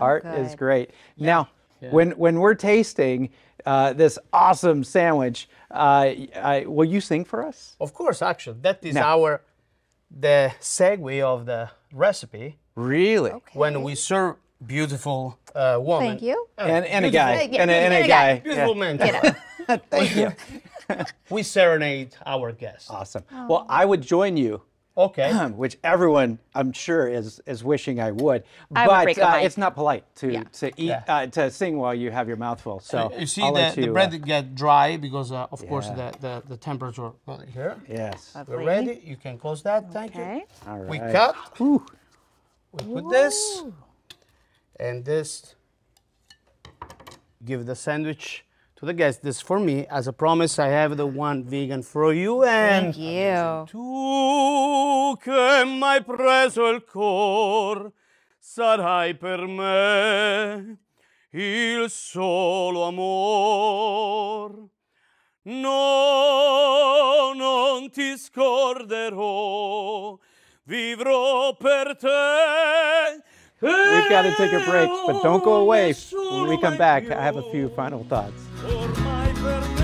Art is good. great. Now, when when we're tasting uh, this awesome sandwich, uh, I, will you sing for us? Of course, actually, that is No. our the segue of the recipe Really? when we serve beautiful uh, woman. Thank you. And, and a guy. Yeah, and a, and and a a guy. guy. Beautiful Yeah. man. too. Thank you. We serenade our guests. Awesome. Well, I would join you, Okay. which everyone I'm sure is is wishing I would. I would but break a uh, mic. it's not polite to Yeah. to eat Yeah. uh, to sing while you have your mouth full. So you see I'll the, let the you, uh, bread get dry because, uh, of course, Yeah. the, the, the temperature right here. yes. We're Lovely. ready. You can close that. Thank Okay. you. All right. We cut. Whew. We put this and this. Give the sandwich to the guests. This for me. As a promise, I have the one vegan for you. And Thank you. tu che m'hai preso il cor, sarai per me il solo amor. No, non ti scorderò, vivrò per te. We've got to take a break, but don't go away. When we come back, I have a few final thoughts.